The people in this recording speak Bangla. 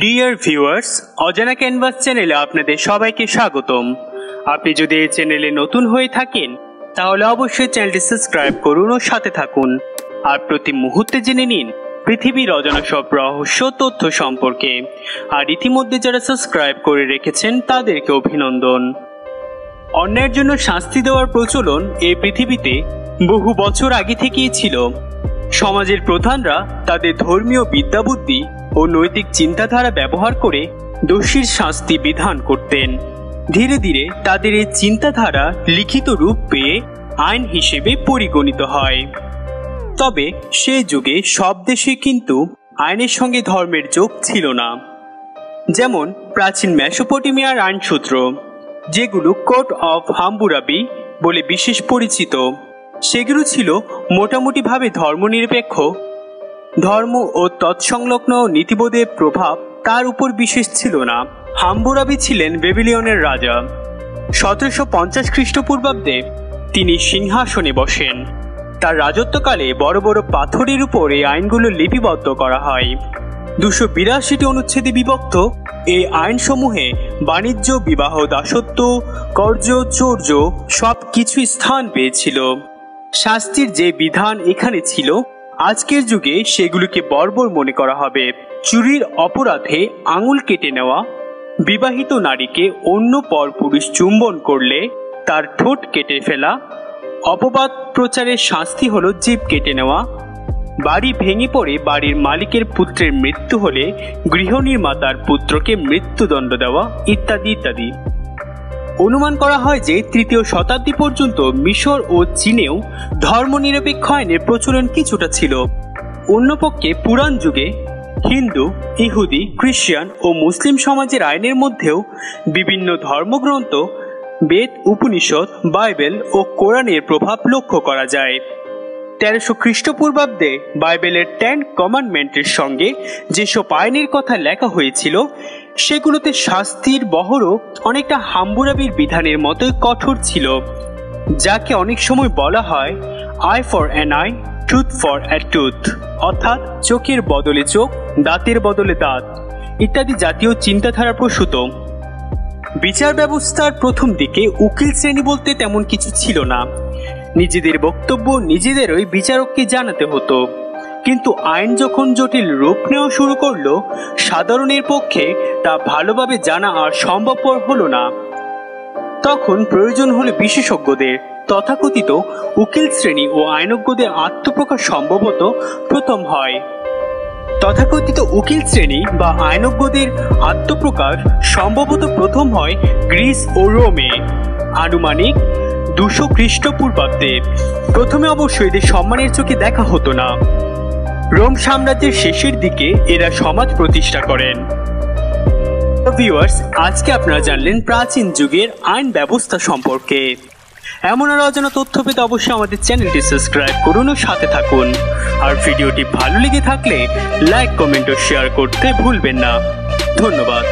ডিয়ার ভিউয়ার্স অজানা ক্যানভাস চ্যানেলে আপনাদের সবাইকে স্বাগতম। আপনি যদি এই চ্যানেলে নতুন হয়ে থাকেন, তাহলে অবশ্যই চ্যানেলটি সাবস্ক্রাইব করুন ও সাথে থাকুন। আর প্রতি মুহূর্তে জেনে নিন পৃথিবীর অজানা সব রহস্য তথ্য সম্পর্কে। আর ইতিমধ্যে যারা সাবস্ক্রাইব করে রেখেছেন, তাদেরকে অভিনন্দন। অন্যায়ের জন্য শাস্তি দেওয়ার প্রচলন এই পৃথিবীতে বহু বছর আগে থেকেই ছিল। সমাজের প্রধানরা তাদের ধর্মীয় বিদ্যাবুদ্ধি ও নৈতিক চিন্তাধারা ব্যবহার করে দোষীর শাস্তি বিধান করতেন। ধীরে ধীরে তাদের এই চিন্তাধারা লিখিত রূপ পেয়ে আইন হিসেবে পরিগণিত হয়। তবে সে যুগে সব দেশে কিন্তু আইনের সঙ্গে ধর্মের যোগ ছিল না। যেমন প্রাচীন মেসোপটেমিয়ার আইনসূত্র, যেগুলো কোর্ট অফ হাম্বুরাবি বলে বিশেষ পরিচিত, সেগুলো ছিল মোটামুটিভাবে ধর্মনিরপেক্ষ ধর্ম ও তৎসংলগ্ন নীতিবোধের প্রভাব তার উপর বিশেষ ছিল না। হাম্বুরাবি ছিলেন বেবিলিয়নের রাজা। সতেরোশো পঞ্চাশ খ্রিস্টপূর্বাব্দে তিনি সিংহাসনে বসেন। তার রাজত্বকালে বড় বড় পাথরের উপর এই আইনগুলো লিপিবদ্ধ করা হয়। দুশো বিরাশিটি অনুচ্ছেদে বিভক্ত এই আইনসমূহে বাণিজ্য, বিবাহ, দাসত্ব, কর্য, চৌর্য সব কিছুই স্থান পেয়েছিল। শাস্তির যে বিধান এখানে ছিল আজকের যুগে সেগুলিকে বর্বর মনে করা হবে। চুরির অপরাধে আঙুল কেটে নেওয়া, বিবাহিত নারীকে অন্য পর পুরুষ চুম্বন করলে তার ঠোঁট কেটে ফেলা, অপবাদ প্রচারের শাস্তি হলো জীব কেটে নেওয়া, বাড়ি ভেঙে পড়ে বাড়ির মালিকের পুত্রের মৃত্যু হলে গৃহনির্মাতার পুত্রকে মৃত্যুদণ্ড দেওয়া ইত্যাদি ইত্যাদি। অনুমান করা হয় যে তৃতীয় শতাব্দী পর্যন্ত মিশর ও চীনেও ধর্মনিরপেক্ষ আইনের প্রচলন কিছুটা ছিল। অন্যপক্ষে পুরাণ যুগে হিন্দু, ইহুদি, খ্রিস্টান ও মুসলিম সমাজের আইনের মধ্যেও বিভিন্ন ধর্মগ্রন্থ, বেদ, উপনিষদ, বাইবেল ও কোরআনের প্রভাব লক্ষ্য করা যায়। তেরোশো খ্রিস্টপূর্বাব্দে বাইবেলের টেন কমান্ডমেন্টের সঙ্গে যেসব আইনের কথা লেখা হয়েছিল সেগুলোতে শাস্তির বহরও অনেকটা হাম্বুরাবির বিধানের মতোই কঠোর ছিল, যাকে অনেক সময় বলা হয় eye for an eye tooth for a tooth অর্থাৎ চোখের বদলে চোখ, দাঁতের বদলে দাঁত, ইত্যাদি জাতীয় চিন্তাধারা প্রসূত। বিচার ব্যবস্থার প্রথম দিকে উকিল শ্রেণি বলতে তেমন কিছু ছিল না। নিজেদের বক্তব্য নিজেদেরই বিচারককে জানাতে হতো। কিন্তু আইন যখন জটিল রূপ নেওয়া শুরু করল, সাধারণের পক্ষে তা ভালোভাবে জানা আর সম্ভবপর হলো না। তখন প্রয়োজন হলো বিশেষজ্ঞদের, তথাকথিত উকিল শ্রেণি ও আইনজ্ঞদের আত্মপ্রকাশ সম্ভবত প্রথম হয়। তথাকথিত উকিল শ্রেণি বা আইনজ্ঞদের আত্মপ্রকাশ সম্ভবত প্রথম হয় গ্রিস ও রোমে। আনুমানিক দুশো খ্রিস্টপূর্বাব্দে। প্রথমে অবশ্য এদের সম্মানের চোখে দেখা হতো না। রোম সাম্রাজ্যের শেষের দিকে এরা সমাজ প্রতিষ্ঠা করেন। ভিউয়ার্স আজকে আপনারা জানলেন প্রাচীন যুগের আইন ব্যবস্থা সম্পর্কে। এমন আর অজানা তথ্য পেতে অবশ্যই আমাদের চ্যানেলটি সাবস্ক্রাইব করুন ও সাথে থাকুন। আর ভিডিওটি ভালো লেগে থাকলে লাইক কমেন্ট ও শেয়ার করতে ভুলবেন না। ধন্যবাদ।